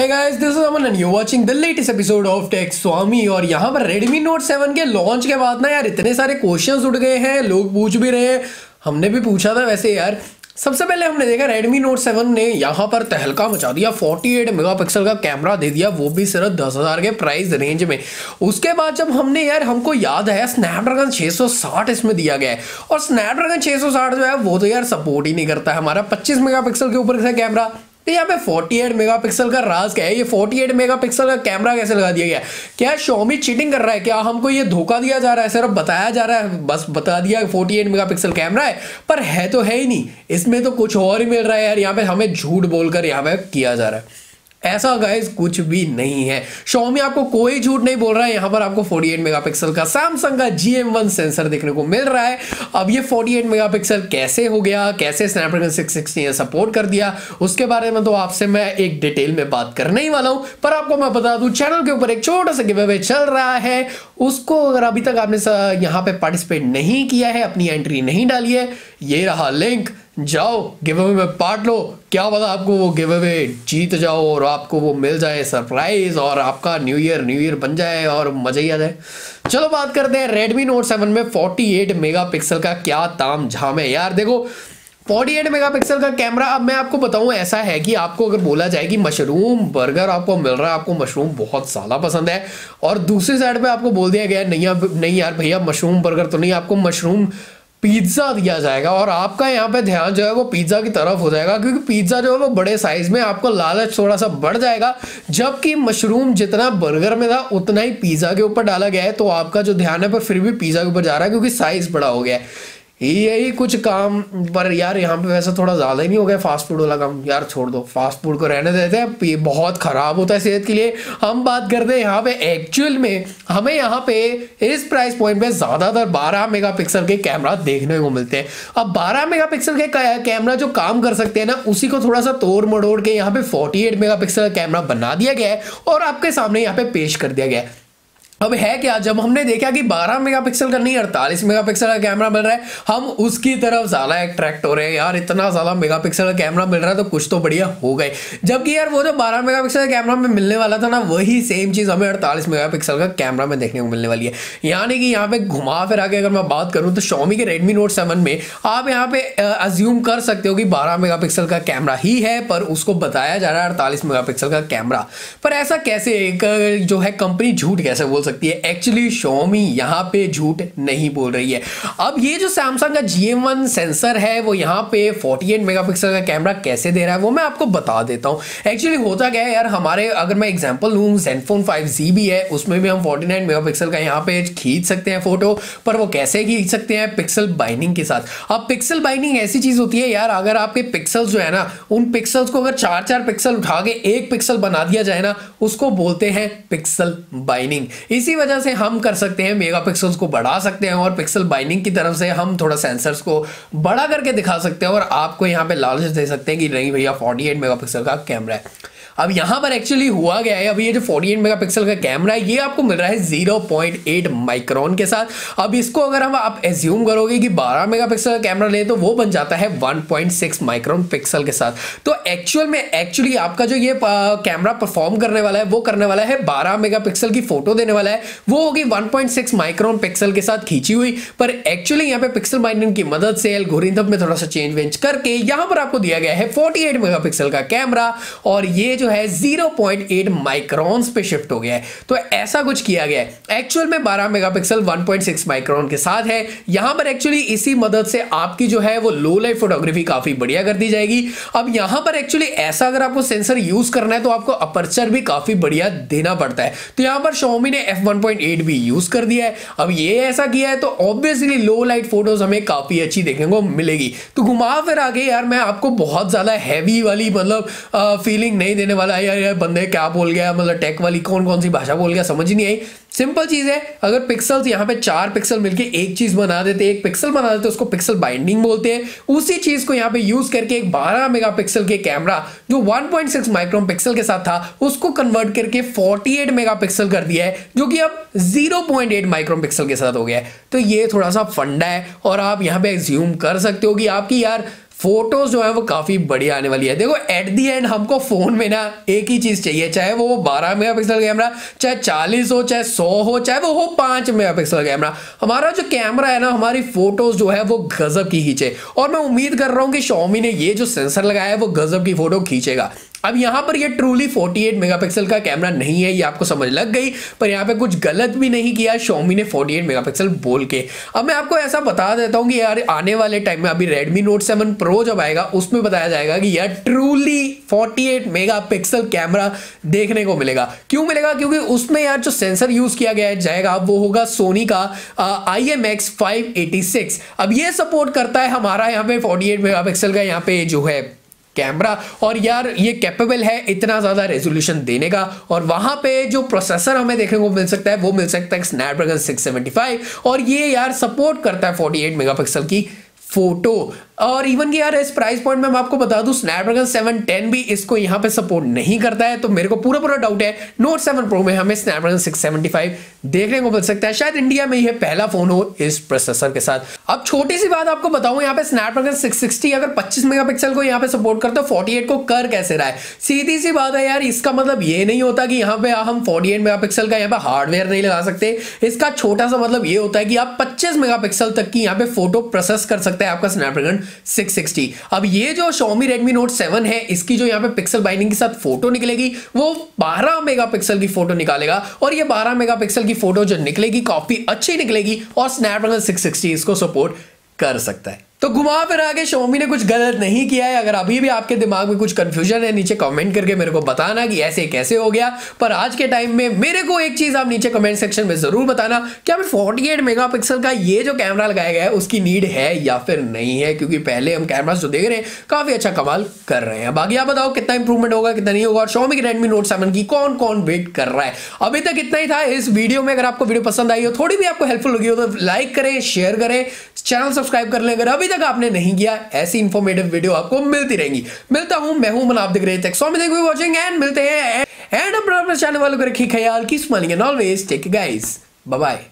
Hey guys, this is Aman and you're watching the latest episode of Tech Swami और यहाँ पर Redmi Note 7 के launch के बाद ना यार इतने सारे क्वेश्चंस उठ गए हैं लोग पूछ भी रहे हमने भी पूछा था वैसे यार। सबसे पहले हमने देखा Redmi Note 7 ने यहाँ पर तहलका मचा दिया 48 मेगापिक्सल का कैमरा दे दिया वो भी सिर्फ़ दस हज़ार के प्राइस रेंज में। उसके बाद जब हमने यार हमको याद है स्नैपड्रैगन 660 इसमें दिया गया है। और स्नैपड्रैगन 660 जो है वो तो यार सपोर्ट ही नहीं करता है हमारा। 25 मेगापिक्सल के ऊपर कैमरा तो यहाँ पे 48 मेगापिक्सल का राज क्या है। ये 48 मेगापिक्सल का कैमरा कैसे लगा दिया गया? क्या शोमी चीटिंग कर रहा है? क्या हमको ये धोखा दिया जा रहा है? सिर्फ़ बताया जा रहा है, बस बता दिया 48 मेगापिक्सल कैमरा है, पर है तो है ही नहीं। इसमें तो कुछ और ही मिल रहा है यार। यहाँ पे हमें झूठ बोलकर यहाँ पे किया जा रहा है। ऐसा गाइज़ कुछ भी नहीं है। शोमी आपको कोई झूठ नहीं बोल रहा है। यहाँ पर आपको 48 मेगापिक्सल का सैमसंग का GM1 सेंसर देखने को मिल रहा है। अब ये 48 मेगापिक्सल कैसे हो गया? कैसे स्नैपड्रैगन 660 ने सपोर्ट कर दिया? उसके बारे में तो आपसे मैं एक डिटेल में बात करने ही वाला हूँ। पर आपको मैं बता दू चैनल के ऊपर एक छोटा सा गिवे चल रहा है। उसको अगर अभी तक आपने यहाँ पे पार्टिसिपेट नहीं किया है, अपनी एंट्री नहीं डाली है, ये रहा लिंक जाओ गिव अवे में पार्ट लो। क्या पता आपको वो गिव अवे जीत जाओ और आपको वो मिल जाए सरप्राइज़ और आपका न्यू ईयर न्यू ईयर बन जाए और मज़ा ही आ जाए। चलो बात करते हैं रेडमी नोट सेवन में 48 मेगापिक्सल का क्या ताम झाम है। यार देखो 48 मेगापिक्सल का कैमरा अब मैं आपको बताऊँ, ऐसा है कि आपको अगर बोला जाए कि मशरूम बर्गर आपको मिल रहा है, आपको मशरूम बहुत ज़्यादा पसंद है। और दूसरी साइड पे आपको बोल दिया गया, नहीं अब, नहीं यार भैया मशरूम बर्गर तो नहीं, आपको मशरूम पिज़्ज़ा दिया जाएगा। और आपका यहाँ पे ध्यान जो है वो पिज़्ज़ा की तरफ़ हो जाएगा, क्योंकि पिज़्ज़ा जो है वो बड़े साइज़ में आपको लालच थोड़ा सा बढ़ जाएगा, जबकि मशरूम जितना बर्गर में था, उतना ही पिज़्ज़ा के ऊपर डाला गया है। तो आपका जो ध्यान है, पर फिर भी पिज़्ज़ा के ऊपर जा रहा है, क्योंकि साइज़ बड़ा हो गया है। यही कुछ काम, पर यार यहाँ पे वैसे थोड़ा ज़्यादा ही नहीं हो गया फास्ट फ़ूड वाला काम। यार छोड़ दो फास्ट फ़ूड को रहने देते हैं, ये बहुत ख़राब होता है सेहत के लिए। हम बात करते हैं यहाँ पे एक्चुअल में, हमें यहाँ पे इस प्राइस पॉइंट पे ज़्यादातर 12 मेगापिक्सल के कैमरा देखने को मिलते हैं। अब 12 मेगापिक्सल के कैमरा जो काम कर सकते हैं ना, उसी को थोड़ा सा तोड़ मड़ोड़ के यहाँ पे फोर्टी मेगापिक्सल का कैमरा बना दिया गया है और आपके सामने यहाँ पे पेश कर दिया गया है। अब है क्या? जब हमने देखा कि 12 मेगापिक्सल का नहीं 48 मेगापिक्सल का कैमरा मिल रहा है, हम उसकी तरफ़ ज़्यादा अट्रैक्ट हो रहे हैं। यार, इतना ज़्यादा मेगापिक्सल का कैमरा मिल रहा है तो कुछ तो बढ़िया हो गए। जबकि यार, वो जो 12 मेगापिक्सल का कैमरा में मिलने वाला था ना, वही सेम चीज़ हमें अड़तालीस मेगापिक्सल का कैमरा में देखने को मिलने वाली है। यानी कि यहाँ पे घुमा फिर आगे अगर मैं बात करूँ तो शॉमी के रेडमी नोट सेवन में आप यहाँ पे अज्यूम कर सकते हो कि बारह मेगा का कैमरा ही है, पर उसको बताया जा रहा है अड़तालीस मेगा का कैमरा। पर ऐसा कैसे एक, जो है कंपनी झूठ कैसे बोल सकती है। एक्चुअली शोमी यहाँ पे झूठ नहीं बोल रही है। अब ये जो सैमसंग का GM1 सेंसर है, वो यहाँ पे 48 मेगापिक्सल का कैमरा कैसे दे रहा है, वो मैं आपको बता देता हूँ। एक्चुअली होता क्या है यार, हमारे अगर मैं एग्जांपल लूँ जेनफोन 5G भी है, उसमें भी हम 49 मेगापिक्सल का यहाँ पे खींच सकते हैं फ़ोटो पर वो कैसे खींच सकते हैं पिक्सल बाइंडिंग के साथ? अब पिक्सल बाइंडिंग ऐसी चीज़ होती है यार, अगर आपके पिक्सल्स जो है ना, उन पिक्सल्स को अगर चार चार पिक्सल उठा के एक पिक्सल बना दिया जाए ना, उसको बोलते हैं पिक्सल बाइंडिंग इसी वजह से हम कर सकते हैं मेगापिक्सल्स को बढ़ा सकते हैं और पिक्सल बाइंडिंग की तरफ़ से हम थोड़ा सेंसर्स को बढ़ा करके दिखा सकते हैं और आपको यहाँ पे लालच दे सकते हैं कि नहीं भैया, 48 मेगापिक्सल का कैमरा है। अब यहाँ पर एक्चुअली हुआ गया है? अभी ये जो 48 मेगापिक्सल का कैमरा है, ये आपको मिल रहा है 0.8 माइक्रोन के साथ। अब इसको अगर हम आप एज्यूम करोगे कि 12 मेगापिक्सल का कैमरा ले तो वो बन जाता है 1.6 माइक्रोन पिक्सल के साथ। तो एक्चुअल में एक्चुअली आपका जो ये कैमरा परफॉर्म करने वाला है, वो करने वाला है बारह मेगा की फ़ोटो देने वाला है। वो होगी वन माइक्रोन पिक्सल के साथ खींची हुई। पर एक्चुअली यहाँ पे पिक्सल बाइंडिंग की मदद से एल्गोरिथम में थोड़ा सा चेंज वेंज करके यहाँ पर आपको दिया गया है 48 मेगापिक्सल का कैमरा और ये जो है 0.8 माइक्रोन्स पे शिफ्ट हो गया है। तो ऐसा कुछ किया गया है। एक्चुअल में 12 मेगापिक्सल 1.6 माइक्रोन के साथ है। यहाँ पर एक्चुअली इसी मदद से आपकी जो है वो लो लाइट फोटोग्राफी काफ़ी बढ़िया कर दी जाएगी। अब यहाँ पर एक्चुअली ऐसा अगर आपको सेंसर यूज़ करना है तो आपको अपर्चर भी काफ़ी बढ़िया देना पड़ता है। तो यहाँ पर शोमी ने एफ़ भी यूज़ कर दिया है। अब ये ऐसा किया है तो ऑब्वियसली लो लाइट फ़ोटोज़ हमें काफ़ी अच्छी देखने को मिलेगी। तो घुमा फिर आगे यार, मैं आपको बहुत ज़्यादा हैवी वाली मतलब फीलिंग नहीं देने वाला यार यार, बंदे क्या बोल गया? मतलब टेक वाली कौन कौन सी भाषा बोल गया? समझ ही नहीं आई। सिंपल चीज़ है, अगर पिक्सल्स यहाँ पे चार पिक्सल मिलके एक चीज़ बना देते, एक पिक्सल बना देते, उसको पिक्सल बाइंडिंग बोलते हैं। उसी चीज़ को यहाँ पे यूज़ करके एक 12 मेगापिक्सल के कैमरा जो 1.6 माइक्रोन पिक्सल के साथ था, उसको कन्वर्ट करके 48 मेगापिक्सल कर दिया है, जो कि अब 0.8 माइक्रोन पिक्सल के साथ हो गया है। तो ये थोड़ा सा फंडा है, और आप यहाँ पे एज्यूम कर सकते हो कि आपकी यार फ़ोटोज़ जो है वो काफ़ी बढ़िया आने वाली है। देखो एट दी एंड हमको फ़ोन में ना एक ही चीज़ चाहिए, चाहे वो 12 मेगापिक्सल कैमरा चाहे 40 हो, चाहे सौ हो, चाहे वो हो 5 मेगापिक्सल कैमरा हमारा जो कैमरा है ना, हमारी फ़ोटोज़ जो है वो गजब की खींचे। और मैं उम्मीद कर रहा हूँ कि शॉमी ने ये जो सेंसर लगाया है, वो गजब की फ़ोटो खींचेगा। अब यहाँ पर ये ट्रूली 48 मेगापिक्सल का कैमरा नहीं है, ये आपको समझ लग गई, पर यहाँ पे कुछ गलत भी नहीं किया शोमी ने 48 मेगापिक्सल बोल के। अब मैं आपको ऐसा बता देता हूँ कि यार, आने वाले टाइम में अभी Redmi Note 7 Pro जब आएगा, उसमें बताया जाएगा कि यार ट्रूली 48 मेगापिक्सल कैमरा देखने को मिलेगा। क्यों मिलेगा? क्योंकि उसमें यार जो सेंसर यूज़ किया गया जाएगा, वो होगा सोनी का आई एम अब ये सपोर्ट करता है हमारा यहाँ पे 48 मेगापिक्सल का यहाँ पे जो है। कैमरा और यार ये कैपेबल है इतना ज़्यादा रेजोल्यूशन देने का। और वहाँ पे जो प्रोसेसर हमें देखने को मिल सकता है, वो मिल सकता है स्नैपड्रैगन 675 और ये यार सपोर्ट करता है 48 मेगापिक्सल की। फ़ोटो। और इवन की यार, इस प्राइस पॉइंट में मैं आपको बता दूँ स्नैपड्रैगन 710 भी इसको यहाँ पे सपोर्ट नहीं करता है तो मेरे को पूरा पूरा डाउट है। नोट 7 प्रो में हमें स्नैपड्रैगन 675 देखने को मिल सकता है। शायद इंडिया में यह पहला फ़ोन हो इस प्रोसेसर के साथ। अब छोटी सी बात आपको बताऊँ, यहाँ पे स्नैपड्रैगन 660 अगर 25 मेगापिक्सल को यहाँ पे सपोर्ट करते हो 48 को कर कैसे रहा है? सीधी सी बात है यार, इसका मतलब ये नहीं होता कि यहाँ पे हम 48 मेगापिक्सल का यहाँ पे हार्डवेयर नहीं लगा सकते। इसका छोटा सा मतलब ये होता है कि आप 25 मेगापिक्सल तक की यहाँ पे फ़ोटो प्रोसेस कर सकते हैं आपका स्नैपड्रैगन 660 अब ये जो Xiaomi Redmi Note 7 है, इसकी जो यहाँ पे पिक्सल बाइंडिंग के साथ फ़ोटो निकलेगी, वो 12 मेगापिक्सल की फ़ोटो निकालेगा और ये 12 मेगापिक्सल की फ़ोटो जो निकलेगी कॉपी अच्छी निकलेगी और स्नैपड्रैगन 660 इसको सपोर्ट कर सकता है। तो घुमा फिर आगे, शोमी ने कुछ गलत नहीं किया है। अगर अभी भी आपके दिमाग में कुछ कंफ्यूजन है, नीचे कमेंट करके मेरे को बताना कि ऐसे कैसे हो गया। पर आज के टाइम में मेरे को एक चीज़ आप नीचे कमेंट सेक्शन में ज़रूर बताना क्या मैं 48 मेगापिक्सल का ये जो कैमरा लगाया गया है, उसकी नीड है या फिर नहीं है? क्योंकि पहले हम कैमरा जो देख रहे हैं, काफ़ी अच्छा कमाल कर रहे हैं। बाकी आप बताओ, कितना इंप्रूवमेंट होगा, कितना नहीं होगा? और शोमी की रेडमी नोट सेवन की कौन कौन वेट कर रहा है? अभी तक इतना ही था इस वीडियो में। अगर आपको वीडियो पसंद आई हो, थोड़ी भी आपको हेल्पफुल लगी हो तो लाइक करें शेयर करें चैनल सब्सक्राइब कर लें। अगर अभी तक आपने नहीं किया, ऐसी इंफॉर्मेटिव वीडियो आपको मिलती रहेंगी। मिलता हूँ, मैं हूँ आप दिख रहे थे वॉचिंग एंड मिलते हैं। एंड अपना चैनल वालों को रखिए ख्याल की smiling and always take bye bye